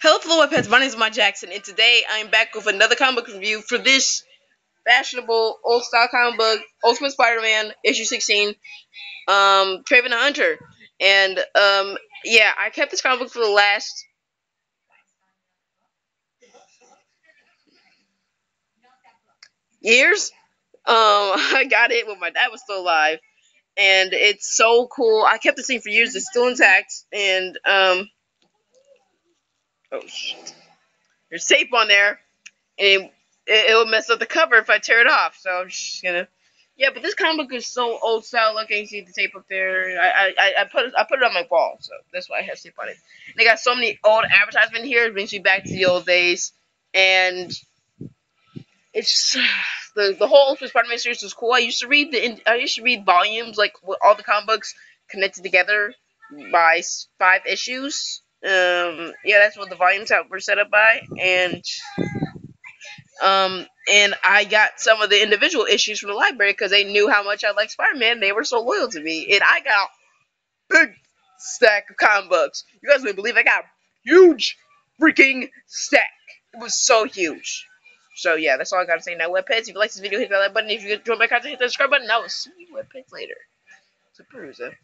Hello, fellow webheads. My name is Mike Jackson, and today I'm back with another comic book review for this fashionable old style comic book, Ultimate Spider-Man issue 16, um, Kraven the Hunter. And um, yeah, I kept this comic book for the last years. Um, I got it when my dad was still alive, and it's so cool. I kept this thing for years. It's still intact, and um, oh shit, there's tape on there, and it, will mess up the cover if I tear it off. So I'm just gonna. Yeah, but this comic book is so old style looking. You see the tape up there. I, I, I put it I put it on my wall, so that's why I have tape on it. And they got so many old advertisement here. It brings me back to the old days, and it's the the whole Spider-Man series was cool. I used to read the I used to read volumes like with all the comic books connected together by five issues. Um, yeah, that's what the volumes were set up by, and um, and I got some of the individual issues from the library because they knew how much I liked Spider-Man. They were so loyal to me, and I got a big stack of comic books. You guys wouldn't believe I got a huge freaking stack. It was so huge. So yeah, that's all I gotta say now. Webheads, if you like this video, hit that like button. If you enjoy my content, hit that subscribe button. I will see you webheads later. So, Perusa.